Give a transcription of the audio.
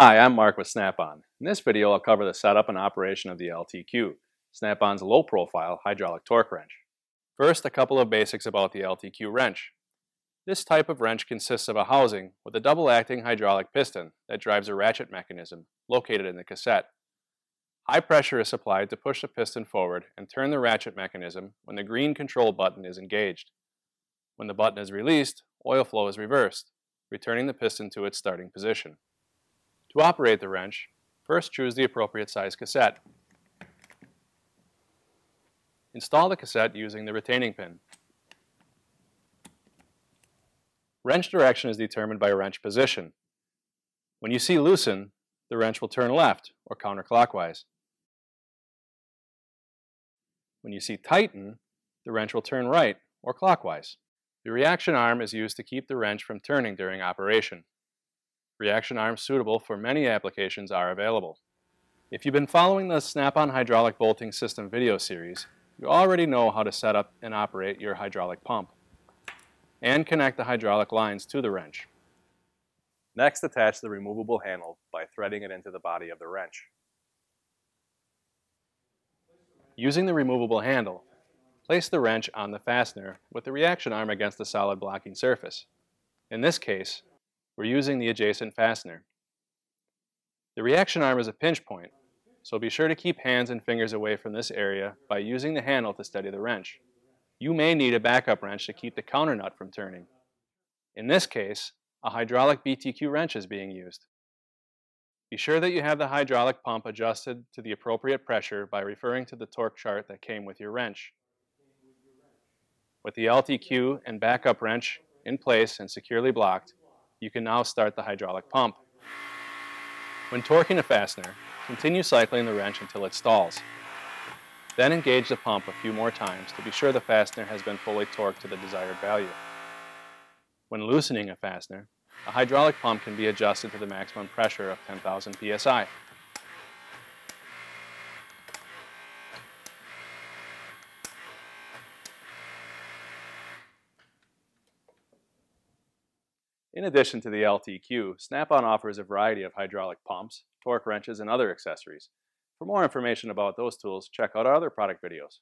Hi, I'm Mark with Snap-on. In this video, I'll cover the setup and operation of the LTQ, Snap-on's low-profile hydraulic torque wrench. First, a couple of basics about the LTQ wrench. This type of wrench consists of a housing with a double-acting hydraulic piston that drives a ratchet mechanism located in the cassette. High pressure is supplied to push the piston forward and turn the ratchet mechanism when the green control button is engaged. When the button is released, oil flow is reversed, returning the piston to its starting position. To operate the wrench, first choose the appropriate size cassette. Install the cassette using the retaining pin. Wrench direction is determined by wrench position. When you see loosen, the wrench will turn left or counterclockwise. When you see tighten, the wrench will turn right or clockwise. The reaction arm is used to keep the wrench from turning during operation. Reaction arms suitable for many applications are available. If you've been following the Snap-on hydraulic bolting system video series, you already know how to set up and operate your hydraulic pump and connect the hydraulic lines to the wrench. Next, attach the removable handle by threading it into the body of the wrench. Using the removable handle, place the wrench on the fastener with the reaction arm against the solid blocking surface. In this case, we're using the adjacent fastener. The reaction arm is a pinch point, so be sure to keep hands and fingers away from this area by using the handle to steady the wrench. You may need a backup wrench to keep the counter nut from turning. In this case, a hydraulic BTQ wrench is being used. Be sure that you have the hydraulic pump adjusted to the appropriate pressure by referring to the torque chart that came with your wrench. With the LTQ and backup wrench in place and securely blocked, you can now start the hydraulic pump. When torquing a fastener, continue cycling the wrench until it stalls. Then engage the pump a few more times to be sure the fastener has been fully torqued to the desired value. When loosening a fastener, a hydraulic pump can be adjusted to the maximum pressure of 10,000 psi. In addition to the LTQ, Snap-on offers a variety of hydraulic pumps, torque wrenches, and other accessories. For more information about those tools, check out our other product videos.